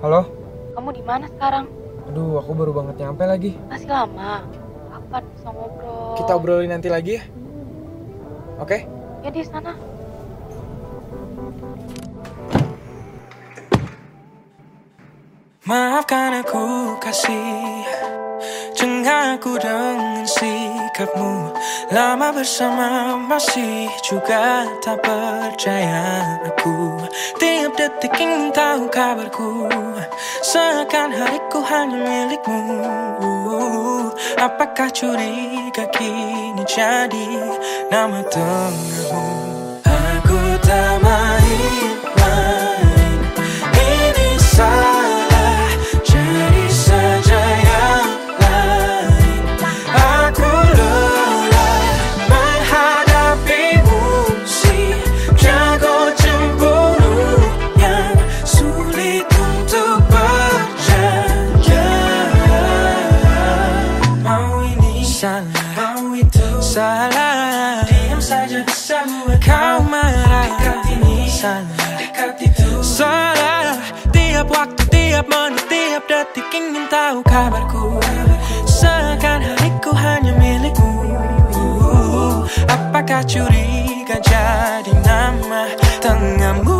Halo? Kamu di mana sekarang? Aduh, aku baru banget nyampe lagi. Masih lama. Kapan bisa ngobrol? Kita obrolin nanti lagi ya. Oke? Ya di sana. Maafkan aku kasih Jengah aku dengan sikapmu. Lama bersama masih juga tak percaya aku. Tiap detik ingin tahu kabarku. Seakan hariku hanya milikmu. Apakah curiga kini jadi nama tengahmu? Aku tak kau marah Dekat ini salah Dekat itu salah Tiap waktu, tiap menit, tiap detik ingin tahu kabarku. Seakan hariku hanya milikmu. Apakah curiga jadi nama tengahmu